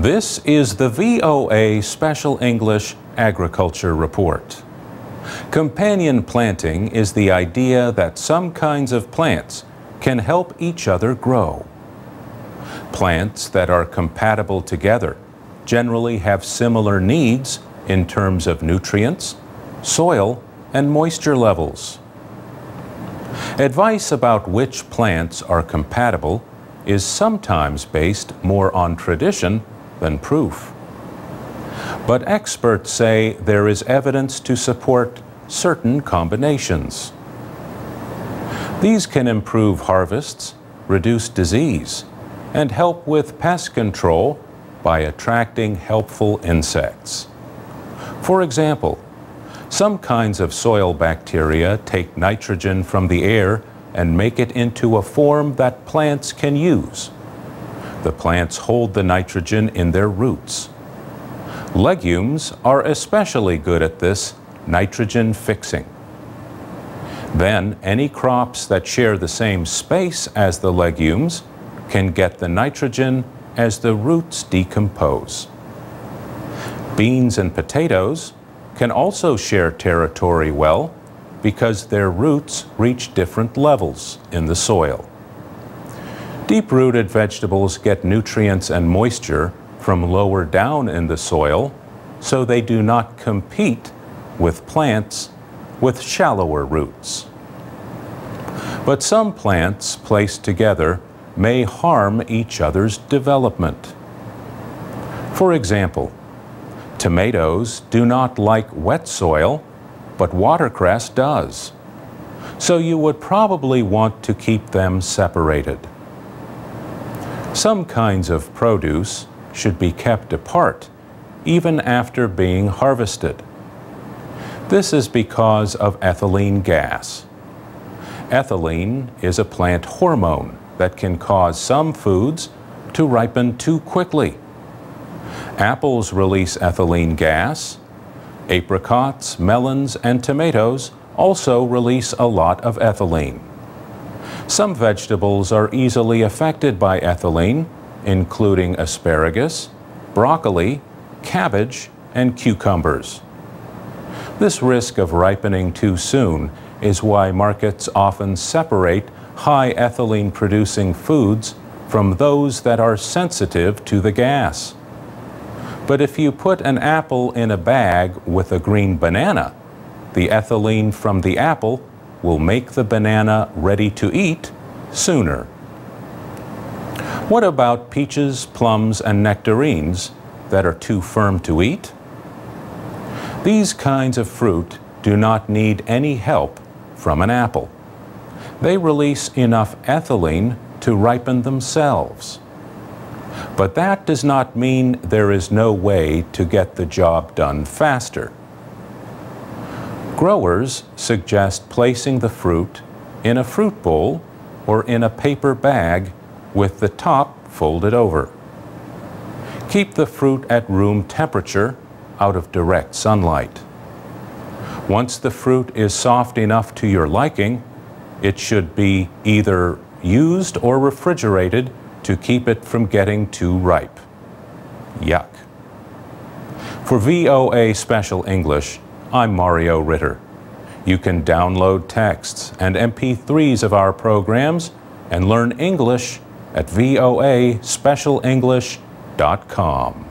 This is the VOA Special English Agriculture Report. Companion planting is the idea that some kinds of plants can help each other grow. Plants that are compatible together generally have similar needs in terms of nutrients, soil, and moisture levels. Advice about which plants are compatible is sometimes based more on tradition than proof. But experts say there is evidence to support certain combinations. These can improve harvests, reduce disease, and help with pest control by attracting helpful insects. For example, some kinds of soil bacteria take nitrogen from the air and make it into a form that plants can use. The plants hold the nitrogen in their roots. Legumes are especially good at this nitrogen fixing. Then any crops that share the same space as the legumes can get the nitrogen as the roots decompose. Beans and potatoes can also share territory well because their roots reach different levels in the soil. Deep-rooted vegetables get nutrients and moisture from lower down in the soil so they do not compete with plants with shallower roots. But some plants placed together may harm each other's development. For example, tomatoes do not like wet soil but watercress does. So you would probably want to keep them separated. Some kinds of produce should be kept apart even after being harvested. This is because of ethylene gas. Ethylene is a plant hormone that can cause some foods to ripen too quickly. Apples release ethylene gas, Apricots, melons, and tomatoes also release a lot of ethylene. Some vegetables are easily affected by ethylene, including asparagus, broccoli, cabbage, and cucumbers. This risk of ripening too soon is why markets often separate high ethylene producing foods from those that are sensitive to the gas. But if you put an apple in a bag with a green banana, the ethylene from the apple will make the banana ready to eat sooner. What about peaches, plums, and nectarines that are too firm to eat? These kinds of fruit do not need any help from an apple. They release enough ethylene to ripen themselves. But that does not mean there is no way to get the job done faster. Growers suggest placing the fruit in a fruit bowl or in a paper bag with the top folded over. Keep the fruit at room temperature out of direct sunlight. Once the fruit is soft enough to your liking, it should be either used or refrigerated to keep it from getting too ripe. Yuck. For VOA Special English, I'm Mario Ritter. You can download texts and MP3s of our programs and learn English at voaspecialenglish.com.